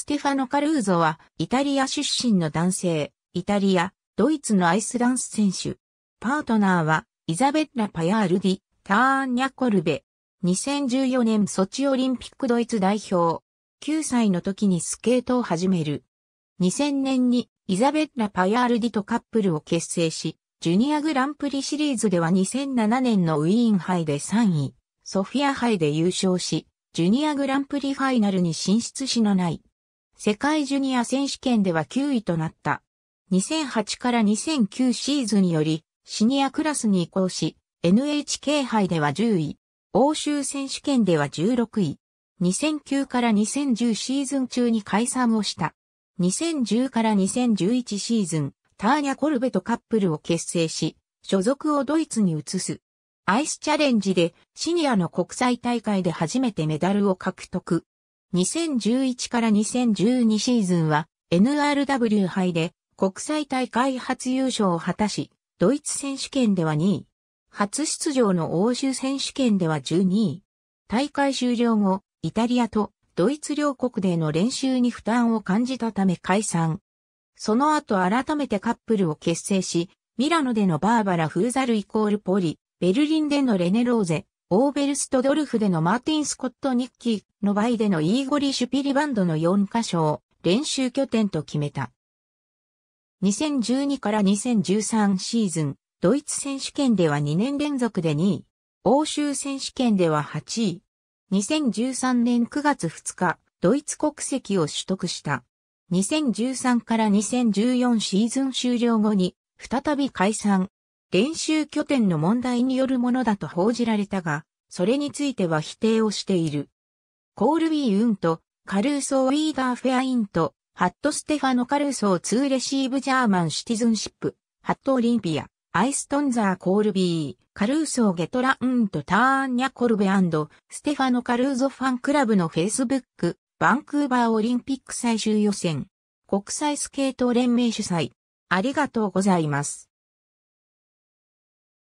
ステファノ・カルーゾは、イタリア出身の男性、イタリア、ドイツのアイスダンス選手。パートナーは、イザベッラ・パヤールディ、ターニャ・コルベ。2014年ソチオリンピックドイツ代表。9歳の時にスケートを始める。2000年にイザベッラ・パヤールディとカップルを結成し、ジュニアグランプリシリーズでは2007年のウィーン杯で3位、ソフィア杯で優勝し、ジュニアグランプリファイナルに進出しのない。世界ジュニア選手権では9位となった。2008から2009シーズンにより、シニアクラスに移行し、NHK 杯では10位、欧州選手権では16位。2009から2010シーズン中に解散をした。2010から2011シーズン、ターニャ・コルベとカップルを結成し、所属をドイツに移す。アイスチャレンジでシニアの国際大会で初めてメダルを獲得。2011から2012シーズンは NRW 杯で国際大会初優勝を果たし、ドイツ選手権では2位。初出場の欧州選手権では12位。大会終了後、イタリアとドイツ両国での練習に負担を感じたため解散。その後改めてカップルを結成し、ミラノでのバーバラ・フーザルイコールポリ、ベルリンでのレネローゼ、オーベルストドルフでのマーティン・スコット・ニッキー、ノバイでのイーゴリ・シュピリバンドの4カ所を練習拠点と決めた。2012から2013シーズン、ドイツ選手権では2年連続で2位。欧州選手権では8位。2013年9月2日、ドイツ国籍を取得した。2013から2014シーズン終了後に、再び解散。練習拠点の問題によるものだと報じられたが、それについては否定をしている。コールビー・ウンと、カルーソー・ウィーダー・フェアインと、ハット・ステファノ・カルーソー・ツー・レシーブ・ジャーマン・シティズンシップ、ハット・オリンピア。アイストンザー・コールビー、カルーソー・ゲトランとターンニャ・コルベステファノ・カルーゾファンクラブのフェイスブック、バンクーバーオリンピック最終予選、国際スケート連盟主催。ありがとうございます。